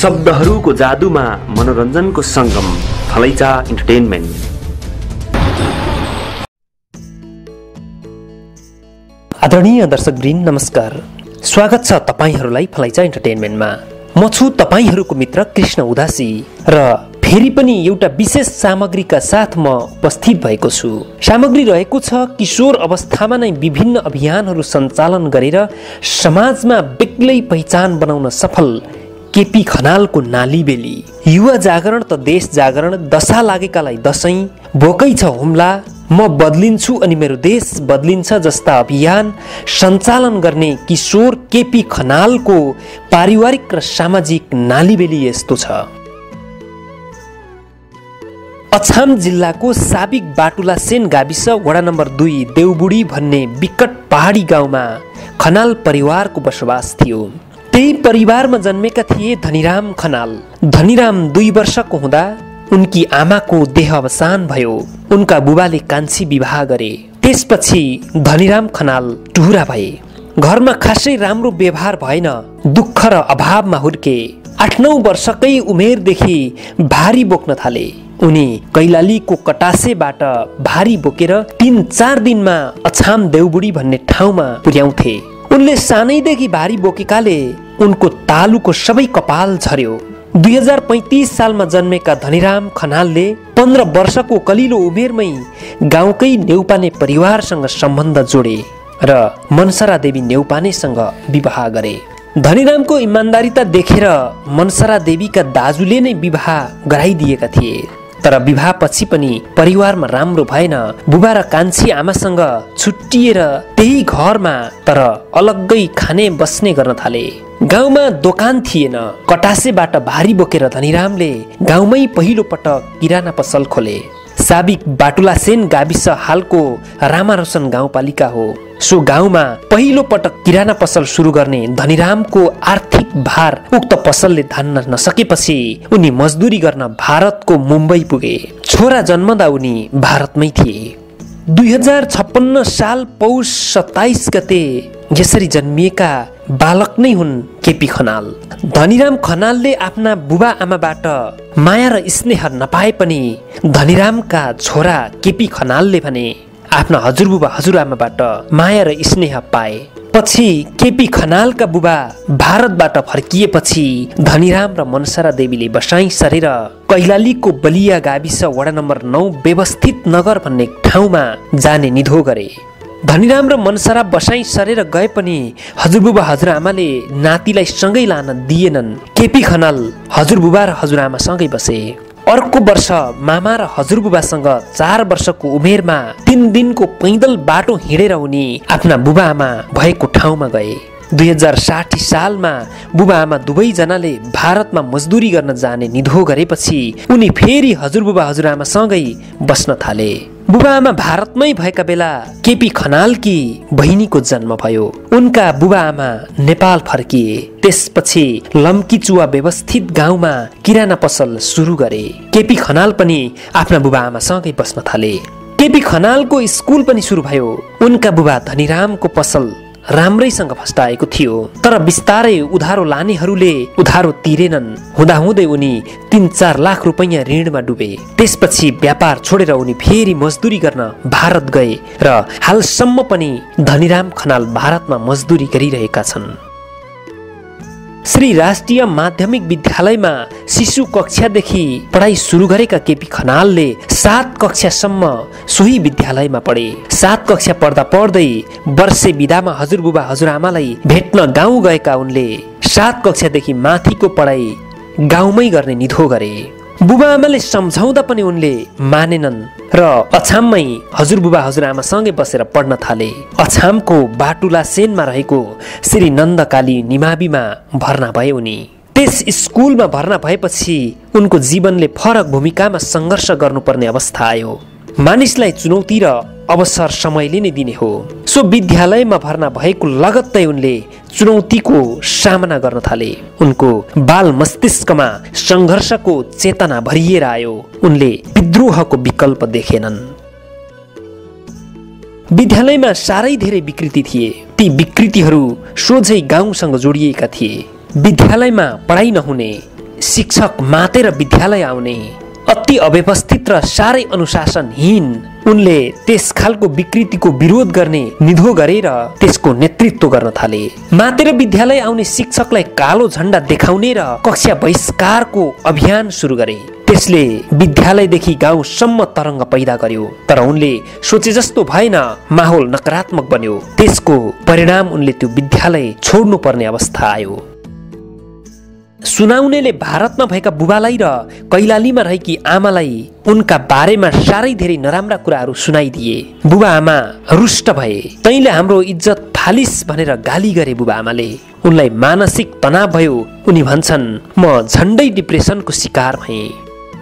शब्दहरूको जादुमा मनोरञ्जनको सङ्गम थलैचा इन्टरटेनमेन्ट आदरणीय दर्शकवृन्द नमस्कार। स्वागत छ तपाईँहरूलाई फलाइचा इन्टरटेनमेन्टमा म छु तपाईँहरूको मित्र कृष्ण उदासी र फेरि पनि एउटा विशेष सामग्रीका साथ म उपस्थित भएको छु। सामग्री रहेको छ किशोर अवस्थामा नै विभिन्न अभियानहरू सञ्चालन गरेर समाजमा बेग्लै पहिचान बनाउन सफल केपी खनालको नाली बेली। युवा जागरण त देश जागरण दशा लागेकालाई दसैँ भोकै छ हुम्ला म बदलिन्छु अनि मेरो देश बदलिन्छ जस्ता अभियान। सञ्चालन गर्ने किशोर केपी खनालको पारिवारिक र सामाजिक नालीबेली यस्तो छ। अछाम जिल्लाको साबिक बाटुला सेन गाविस वडा नम्बर दुई देवबुढी भन्ने विकट पहाडी गाउँमा खनाल परिवारको बसोबास थियो। त्यही परिवारमा जन्मेका थिए धनीराम खनाल। धनीराम दुई वर्षको हुँदा उनकी आमाको देह अवसान भयो। उनका बुबाले कान्छी विवाह गरे। त्यसपछि धनीराम खनाल टुहुरा भए। घरमा खासै राम्रो व्यवहार भएन। दुःख र अभावमा हुर्के आठ नौ वर्षकै उमेरदेखि भारी बोक्न थाले। उनी कैलालीको कटासेबाट भारी बोकेर तिन चार दिनमा अछाम देवबुढी भन्ने ठाउँमा पुर्याउँथे। उनले सानैदेखि भारी बोकेकाले उनको तालुको सबै कपाल झर्यो दुई हजार पैँतिस सालमा जन्मेका धनीराम खनालले पन्ध्र वर्षको कलिलो उमेरमै गाउँकै नेउपाने परिवारसँग सम्बन्ध जोडे र मनसरा देवी नेउपानेसँग विवाह गरे। धनीरामको इमान्दारिता देखेर मनसरा देवीका दाजुले नै विवाह गराइदिएका थिए। तर विवाहपछि पनि परिवारमा राम्रो भएन। बुबा र कान्छी आमासँग छुट्टिएर त्यही घरमा तर अलग्गै खाने बस्ने गर्न थाले। गाउँमा दोकान थिएन। कटासेबाट भारी बोकेर धनीरामले गाउँमै पहिलो पटक किराना पसल खोले। साबिक बाटुला सेन गाविस हालको रामारोशन गाउँपालिका हो। सो गाउँमा पहिलो पटक किराना पसल सुरु गर्ने धनीरामको आर्थिक भार उक्त पसलले धान्न नसकेपछि उनी मजदुरी गर्न भारतको मुम्बई पुगे। छोरा जन्मदा उनी भारतमै थिए। दुई हजार छप्पन्न साल पौष सत्ताइस गते यसरी जन्मिएका बालक नै हुन् केपी खनाल। धनीराम खनालले आफ्ना बुबा आमाबाट माया र स्नेह नपाए पनि धनीरामका छोरा केपी खनालले भने आफ्ना हजुरबुबा हजुरआमाबाट माया र स्नेह पाए। पछि केपी खनालका बुबा भारतबाट फर्किएपछि धनीराम र मनसरा देवीले बसाई सरेर कैलालीको बलिया गाविस वडा नम्बर नौ व्यवस्थित नगर भन्ने ठाउँमा जाने निधो गरे। धनीराम र मनसरा बसाई सरेर गए पनि हजुरबुबा हजुरआमाले नातिलाई सँगै लान दिएनन्। केपी खनाल हजुरबुबा र हजुरआमासँगै बसे। अर्को वर्ष मामा र हजुरबुबासँग चार वर्षको उमेरमा तिन दिनको पैदल बाटो हिँडेर उनी आफ्ना बुबाआमा भएको ठाउँमा गए। दुई हजार साठी सालमा बुबाआमा दुवैजनाले भारतमा मजदुरी गर्न जाने निधो गरेपछि उनी फेरि हजुरबुबा हजुरआमासँगै बस्न थाले। बुबाआमा भारतमै भएका बेला केपी खनालकी बहिनीको जन्म भयो। उनका बुबाआमा नेपाल फर्किए। त्यसपछि लम्कीचुवा व्यवस्थित गाउँमा किराना पसल सुरु गरे। केपी खनाल पनि आफ्ना बुबाआमासँगै बस्न थाले। केपी खनालको स्कुल पनि सुरु भयो। उनका बुबा धनीरामको पसल राम्रैसँग फस्टाएको थियो तर बिस्तारै उधारो लानेहरूले उधारो तिरेनन्। हुँदाहुँदै उनी तिन चार लाख रुपैयाँ ऋणमा डुबे। त्यसपछि व्यापार छोडेर उनी फेरि मजदुरी गर्न भारत गए र हालसम्म पनि धनीराम खनाल भारतमा मजदुरी गरिरहेका छन्। श्री राष्ट्रिय माध्यमिक विद्यालयमा शिशु कक्षादेखि पढाइ सुरु गरेका केपी खनालले सात कक्षासम्म सोही विद्यालयमा पढे। सात कक्षा पढ्दा पढ्दै वर्षे विधामा हजुरबुबा हजुरआमालाई भेट्न गाउँ गएका उनले सात कक्षादेखि माथिको पढाइ गाउँमै गर्ने निधो गरे। बुबा आमाले सम्झाउँदा पनि उनले मानेनन् र अछाममै हजुरबुबा हजुरआमासँगै बसेर पढ्न थाले। अछामको बाटुला सेनमा रहेको श्री नन्दकाली निमाविमा भर्ना भए उनी। त्यस स्कुलमा भर्ना भएपछि उनको जीवनले फरक भूमिकामा सङ्घर्ष गर्नुपर्ने अवस्था आयो। मानिसलाई चुनौती र अवसर समयले नै दिने हो। सो विद्यालयमा भर्ना भएको लगत्तै उनले चुनौतीको सामना गर्न थाले। उनको बाल मस्तिष्कमा सङ्घर्षको चेतना भरिएर आयो। उनले विद्रोहको विकल्प देखेनन्। विद्यालयमा साह्रै धेरै विकृति थिए। ती विकृतिहरू सोझै गाउँसँग जोडिएका थिए। विद्यालयमा पढाइ नहुने शिक्षक मातेर विद्यालय आउने अति अव्यवस्थित र साह्रै अनुशासनहीन उनले त्यस खालको विकृतिको विरोध गर्ने निधो गरेर त्यसको नेतृत्व गर्न थाले। मातेर विद्यालय आउने शिक्षकलाई कालो झण्डा देखाउने र कक्षा बहिष्कारको अभियान सुरु गरे। त्यसले विद्यालयदेखि गाउँसम्म तरङ्ग पैदा गर्यो तर उनले सोचे जस्तो भएन माहौल नकारात्मक बन्यो। त्यसको परिणाम उनले त्यो विद्यालय छोड्नु पर्ने अवस्था आयो। सुनाउनेले भारतमा भएका बुबालाई र कैलालीमा रहेकी आमालाई उनका बारेमा साह्रै धेरै नराम्रा कुराहरू सुनाइदिए। बुबा आमा रुष्ट भए। तैँले हाम्रो इज्जत फालिस भनेर गाली गरे बुबा आमाले। उनलाई मानसिक तनाव भयो। उनी भन्छन् म झन्डै डिप्रेसनको शिकार भएँ।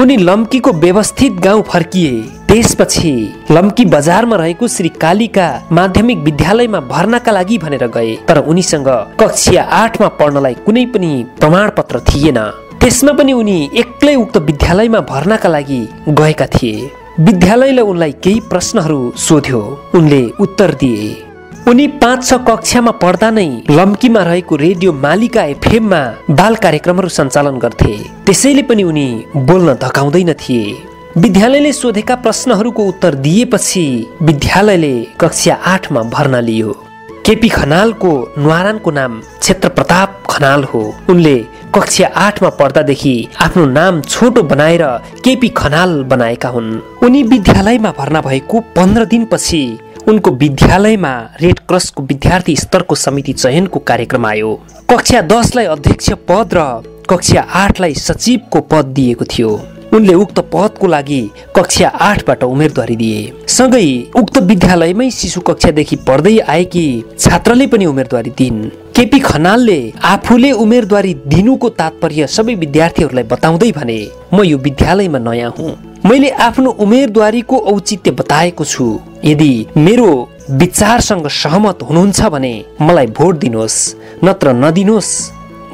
उनी लम्कीको व्यवस्थित गाउँ फर्किए। त्यसपछि लम्की बजारमा रहेको श्री कालीका माध्यमिक विद्यालयमा भर्नाका लागि भनेर गए। तर उनीसँग कक्षा आठमा पढ्नलाई कुनै पनि प्रमाण पत्र थिएन। त्यसमा पनि उनी एक्लै उक्त विद्यालयमा भर्नाका लागि गएका थिए। विद्यालयले उनलाई केही प्रश्नहरू सोध्यो। उनले उत्तर दिए। उनी पाँच छ कक्षामा पढ्दा नै लम्कीमा रहेको रेडियो मालिका एफएममा बाल कार्यक्रमहरू सञ्चालन गर्थे। त्यसैले पनि उनी बोल्न धकाउँदैन थिए विद्यालयले सोधेका प्रश्नहरूको उत्तर दिएपछि विद्यालयले कक्षा आठमा भर्ना लियो। केपी खनालको न्वारानको नाम क्षेत्र प्रताप खनाल हो। उनले कक्षा आठमा पढ्दादेखि आफ्नो नाम छोटो बनाएर केपी खनाल बनाएका हुन्। उनी विद्यालयमा भर्ना भएको पन्ध्र दिनपछि उनको विद्यालयमा रेड क्रसको विद्यार्थी स्तरको समिति चयनको कार्यक्रम आयो। कक्षा दसलाई अध्यक्ष पद र कक्षा आठलाई सचिवको पद दिएको थियो। उनले उक्त पदको लागि कक्षा आठबाट उम्मेदवारी दिए सँगै उक्त विद्यालयमै शिशु कक्षादेखि पढ्दै आएकी छात्रले पनि उम्मेदवारी दिइन् केपी खनालले आफूले उम्मेदवारी दिनुको तात्पर्य सबै विद्यार्थीहरूलाई बताउँदै भने म यो विद्यालयमा नयाँ हुँ। मैले आफ्नो उम्मेदवारीको औचित्य बताएको छु। यदि मेरो विचारसँग सहमत हुनुहुन्छ भने मलाई भोट दिनुहोस् नत्र नदिनुहोस्।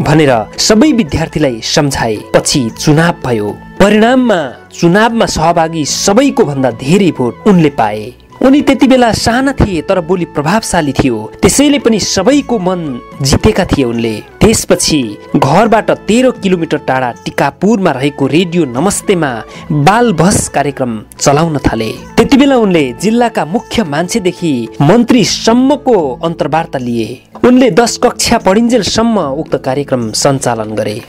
भनेर सबै विद्यार्थीलाई सम्झाए। पछि चुनाव भयो। परिणाममा चुनावमा सहभागी सबैको भन्दा धेरै भोट उनले पाए। उनी त्यति बेला साना थिए तर बोली प्रभावशाली थियो। त्यसैले पनि सबैको मन जितेका थिए उनले। त्यसपछि घरबाट तेह्र किलोमिटर टाढा टिकापुरमा रहेको रेडियो नमस्तेमा बाल बस कार्यक्रम चलाउन थाले। त्यति बेला उनले जिल्लाका मुख्य मान्छेदेखि मन्त्रीसम्मको अन्तर्वार्ता लिए। उनले दस कक्षा पढिन्जेलसम्म उक्त कार्यक्रम सञ्चालन गरे।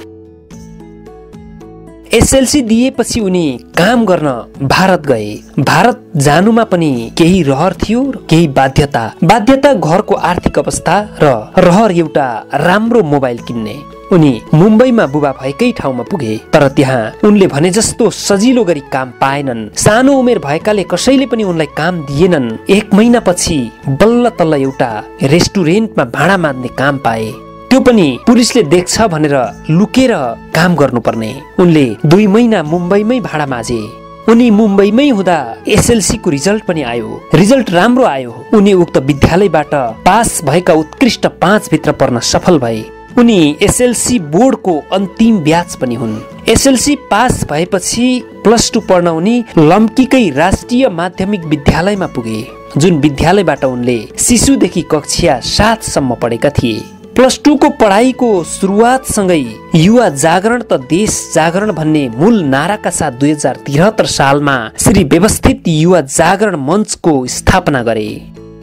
एसएलसी दिएपछि उनी काम गर्न भारत गए। भारत जानुमा पनि केही रहर थियो केही बाध्यता। बाध्यता घरको आर्थिक अवस्था र रहर एउटा राम्रो मोबाइल किन्ने। उनी मुम्बईमा बुबा भएकै ठाउँमा पुगे तर त्यहाँ उनले भने जस्तो सजिलो गरी काम पाएनन्। सानो उमेर भएकाले कसैले पनि उनलाई काम दिएनन्। एक महिनापछि बल्ल तल्ल एउटा रेस्टुरेन्टमा भाँडा मान्ने काम पाए। त्यो पनि पुलिसले देख्छ भनेर लुकेर काम गर्नुपर्ने। उनले दुई महिना मुम्बईमै भाडा माझे। उनी मुम्बईमै हुँदा एसएलसीको रिजल्ट पनि आयो। रिजल्ट राम्रो आयो। उनी उक्त विद्यालयबाट पास भएका उत्कृष्ट पाँच भित्र पर्न सफल भए। उनी एसएलसी बोर्डको अन्तिम ब्याच पनि हुन्। एसएलसी पास भएपछि प्लस टू पढ्न उनी लम्कीकै राष्ट्रिय माध्यमिक विद्यालयमा पुगे। जुन विद्यालयबाट उनले शिशुदेखि कक्षा सातसम्म पढेका थिए। प्लस टूको पढाइको सुरुवातसँगै युवा जागरण त देश जागरण भन्ने मूल नाराका साथ दुई हजार त्रिहत्तर सालमा श्री व्यवस्थित युवा जागरण मञ्चको स्थापना गरे।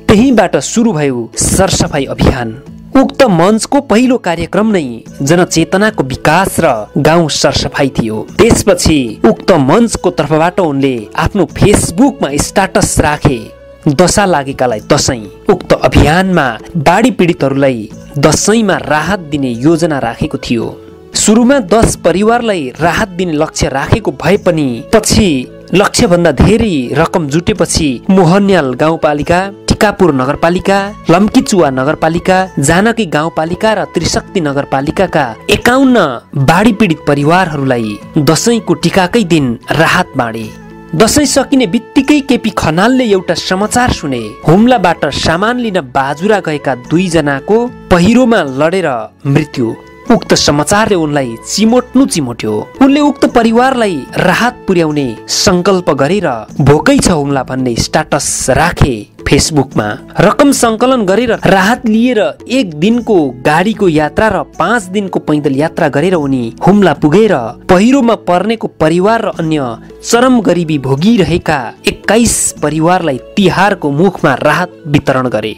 त्यहीबाट सुरु भयो सरसफाइ अभियान। उक्त मञ्चको पहिलो कार्यक्रम नै जनचेतनाको विकास र गाउँ सरसफाइ थियो। त्यसपछि उक्त मञ्चको तर्फबाट उनले आफ्नो फेसबुकमा स्टाटस राखे। दशा लागेकालाई दसैँ उक्त अभियानमा बाढी पीडितहरूलाई दसैँमा राहत दिने योजना राखेको थियो। सुरुमा दस परिवारलाई राहत दिने लक्ष्य राखेको भए पनि पछि लक्ष्यभन्दा धेरै रकम जुटेपछि मोहन्याल गाउँपालिका टिकापुर नगरपालिका लम्कीचुवा नगरपालिका जानकी गाउँपालिका र त्रिशक्ति नगरपालिकाका एकाउन्न बाढी पीडित परिवारहरूलाई दसैँको टिकाकै दिन राहत बाँडे। दसैँ सकिने बित्तिकै केपी खनालले एउटा समाचार सुने। हुम्लाबाट सामान लिन बाजुरा गएका दुईजनाको पहिरोमा लडेर मृत्यु। उक्त समाचारले उनलाई चिमोट्नु चिमोट्यो। उनले उक्त परिवारलाई राहत पुर्याउने संकल्प गरेर भोकै छ हुम्ला भन्ने स्टाटस राखे। फेसबुकमा रकम सङ्कलन गरेर राहत लिएर एक दिनको गाडीको यात्रा र पाँच दिनको पैदल यात्रा गरेर उनी हुम्ला पुगेर पहिरोमा पर्नेको परिवार र अन्य चरम गरिबी भोगिरहेका एक्काइस परिवारलाई तिहारको मुखमा राहत वितरण गरे।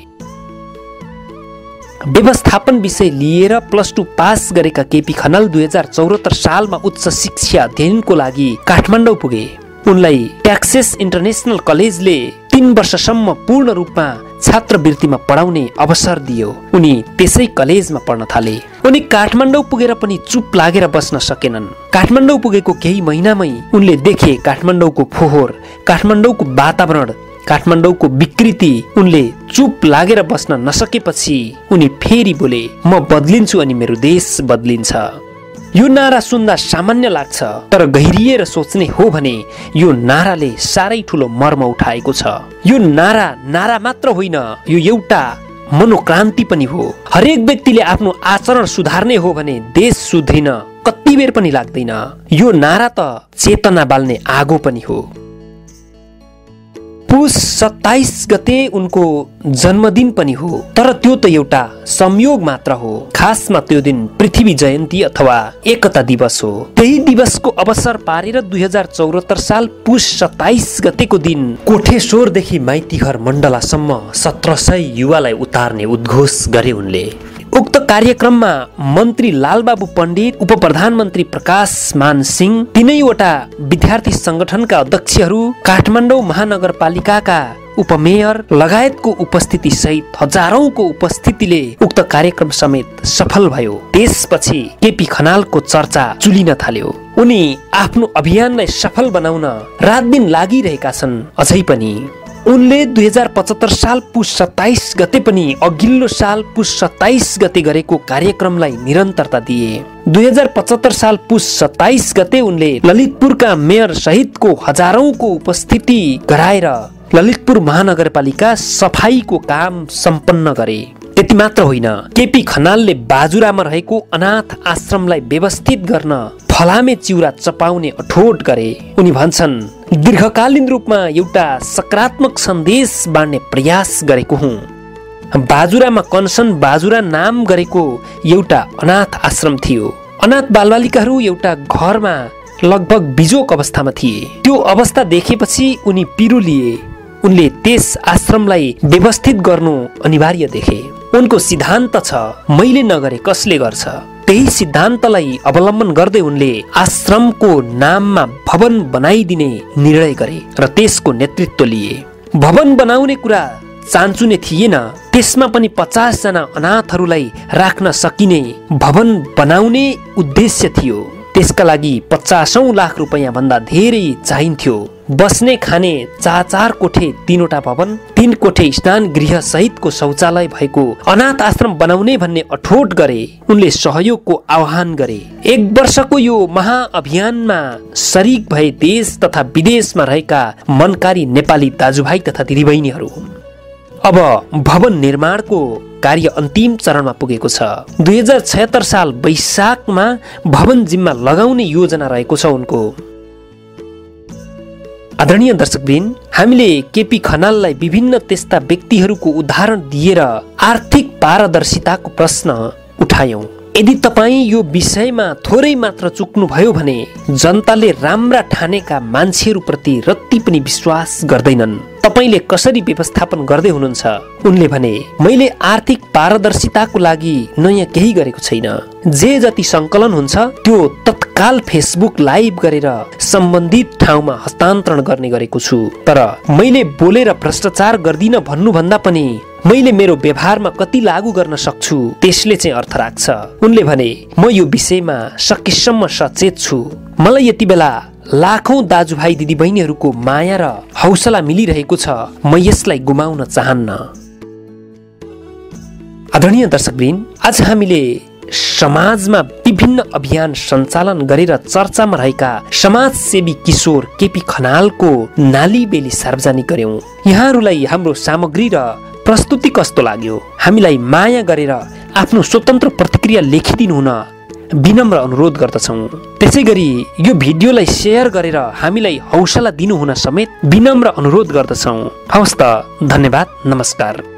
व्यवस्थापन विषय लिएर प्लस टू पास गरेका केपी खनाल दुई हजार चौरात्तर सालमा उच्च शिक्षा अध्ययनको लागि काठमाडौँ पुगे। उनलाई ट्याक्सेस इन्टरनेसनल कलेजले तीन वर्षसम्म पूर्ण रूपमा छात्रवृत्तिमा पढाउने अवसर दियो। उनी त्यसै कलेजमा पढ्न थाले। उनी काठमाडौँ पुगेर पनि चुप लागेर बस्न सकेनन्। काठमाडौँ पुगेको केही महिनामै उनले देखे काठमाडौँको फोहोर काठमाडौँको वातावरण काठमाडौँको विकृति उनले चुप लागेर बस्न नसकेपछि उनी फेरि बोले म बदलिन्छु अनि मेरो देश बदलिन्छ। यो नारा सुन्दा सामान्य लाग्छ तर गहिरिएर सोच्ने हो भने यो नाराले साह्रै ठुलो मर्म उठाएको छ। यो नारा नारा मात्र होइन यो एउटा मनोक्रान्ति पनि हो। हरेक व्यक्तिले आफ्नो आचरण सुधार्ने हो भने देश सुध्रिन कति बेर पनि लाग्दैन। यो नारा त चेतना बाल्ने आगो पनि हो। पुस सत्ताइस गते उनको जन्मदिन पनि हो। तर त्यो त एउटा संयोग मात्र हो। खासमा त्यो दिन पृथ्वी जयन्ती अथवा एकता दिवस हो। त्यही दिवसको अवसर पारेर दुई हजार चौरात्तर साल पुस सत्ताइस गतेको दिन कोठेश्वरदेखि माइतीघर मण्डलासम्म सत्र सय युवालाई उतार्ने उद्घोष गरे उनले। उक्त कार्यक्रममा मन्त्री लालबाबु पण्डित उप प्रधानमन्त्री प्रकाश मान सिंह तिनैवटा विद्यार्थी संगठनका अध्यक्षहरू काठमाडौँ महानगरपालिकाका उपमेयर लगायतको उपस्थिति सहित हजारौंको उपस्थितिले उक्त कार्यक्रम समेत सफल भयो। त्यसपछि केपी खनालको चर्चा चुलिन थाल्यो। उनी आफ्नो अभियानलाई सफल बनाउन रात दिन लागिरहेका छन् अझै पनि। उनले दुई हजार पचहत्तर साल पुस सत्ताइस गते पनि अघिल्लो साल पुस सत्ताइस गते गरेको कार्यक्रमलाई निरन्तरता दिए। दुई हजार पचहत्तर साल पुस सत्ताइस गते उनले ललितपुरका मेयर सहितको हजारौंको उपस्थिति गराएर ललितपुर महानगरपालिका सफाईको काम सम्पन्न गरे। त्यति मात्र होइन केपी खनालले बाजुरामा रहेको अनाथ आश्रमलाई व्यवस्थित गर्न फलामे चिउरा चपाउने अठोट गरे। उनी भन्छन् दीर्घकालीन रूपमा एउटा सकारात्मक सन्देश बाँड्ने प्रयास गरेको हुँ। बाजुरामा कन्सन बाजुरा नाम गरेको एउटा अनाथ आश्रम थियो। अनाथ बालबालिकाहरू एउटा घरमा लगभग बिजोक अवस्थामा थिए। त्यो अवस्था देखेपछि उनी पिरो लिए उनले त्यस आश्रमलाई व्यवस्थित गर्नु अनिवार्य देखे। उनको सिद्धान्त छ मैले नगरे कसले गर्छ? त्यही सिद्धान्तलाई अवलम्बन गर्दै उनले आश्रमको नाममा भवन बनाइदिने निर्णय गरे र त्यसको नेतृत्व लिए। भवन बनाउने कुरा चान्चु नै थिएन त्यसमा पनि पचासजना अनाथहरूलाई राख्न सकिने भवन बनाउने उद्देश्य थियो। त्यसका लागि पचासौँ लाख रुपियाँ भन्दा धेरै चाहिन्थ्यो। बस्ने खाने चार चार कोठे तिनवटा भवन तीन कोठे स्नान गृह सहितको शौचालय भएको अनाथ आश्रम बनाउने भन्ने अठोट गरे। उनले सहयोगको आह्वान गरे। एक वर्षको यो महाअभियानमा सरिक भए देश तथा विदेशमा रहेका मनकारी नेपाली दाजुभाइ तथा दिदीबहिनीहरू अब भवन निर्माणको कार्य अन्तिम चरणमा पुगेको छ। दुई हजार छयत्तर साल वैशाखमा भवन जिम्मा लगाउने योजना रहेको छ उनको। आदरणीय दर्शकवृन्द हामीले केपी खनाललाई विभिन्न त्यस्ता व्यक्तिहरूको उदाहरण दिएर आर्थिक पारदर्शिताको प्रश्न उठायौँ। यदि तपाईँ यो विषयमा थोरै मात्र चुक्नुभयो भने जनताले राम्रा ठानेका मान्छेहरूप्रति रत्ति पनि विश्वास गर्दैनन्। तपाईँले कसरी व्यवस्थापन गर्दै हुनुहुन्छ? उनले भने मैले आर्थिक पारदर्शिताको लागि नयाँ केही गरेको छैन। जे जति सङ्कलन हुन्छ त्यो तत्काल फेसबुक लाइभ गरेर सम्बन्धित ठाउँमा हस्तान्तरण गर्ने गरेको छु। तर मैले बोलेर भ्रष्टाचार गर्दिन भन्नुभन्दा पनि मैले मेरो व्यवहारमा कति लागू गर्न सक्छु त्यसले चाहिँ अर्थ राख्छ। उनले भने म यो विषयमा सकेसम्म सचेत छु। मलाई यति बेला लाखौं दाजुभाइ दिदीबहिनीहरूको माया र हौसला मिलिरहेको छ। म यसलाई गुमाउन चाहन्न। आदरणीय दर्शकवृन्द आज हामीले समाजमा विभिन्न अभियान सञ्चालन गरेर चर्चामा रहेका समाजसेवी किशोर केपी खनालको नाली बेली सार्वजनिक गर्यौं यहाँहरूलाई हाम्रो सामग्री र प्रस्तुति कस्तो लाग्यो? हामीलाई माया गरेर आफ्नो स्वतन्त्र प्रतिक्रिया लेखिदिनु हुन विनम्र अनुरोध गर्दछौँ। त्यसै गरी यो भिडियोलाई सेयर गरेर हामीलाई हौसला दिनुहुन समेत विनम्र अनुरोध गर्दछौँ। हवस् त धन्यवाद नमस्कार।